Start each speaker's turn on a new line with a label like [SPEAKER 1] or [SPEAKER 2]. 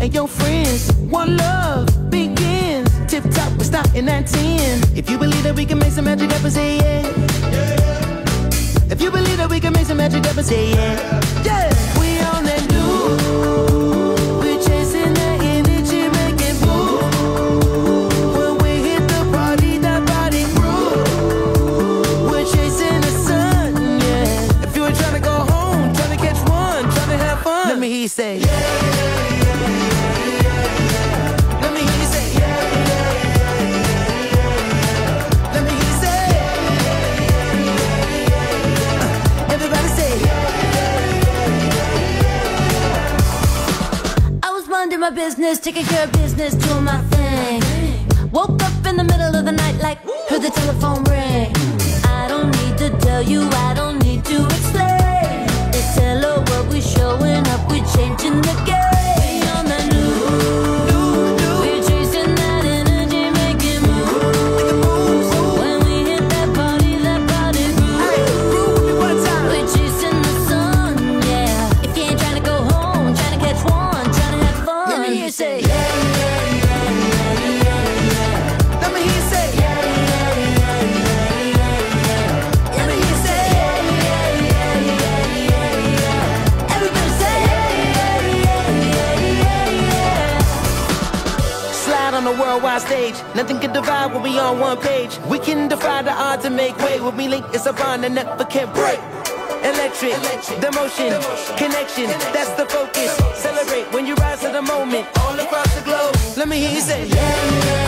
[SPEAKER 1] and your friends. One love begins. Tip top, we're starting at 10. If you believe that we can make some magic happen, say yeah. yeah. If you believe that we can make some magic happen, say yeah. Yeah. We on that new. Let me hear you say, yeah. yeah,
[SPEAKER 2] yeah. My business, taking care of business, doing my thing.
[SPEAKER 1] Slide on the worldwide stage. Nothing can divide when we on one page. We can defy the odds and make way. When we link, it's a bond that never can break. Electric, the motion, connection, that's the focus. Celebrate when you rise to the moment. All across the globe. Let me hear you say,
[SPEAKER 2] yeah,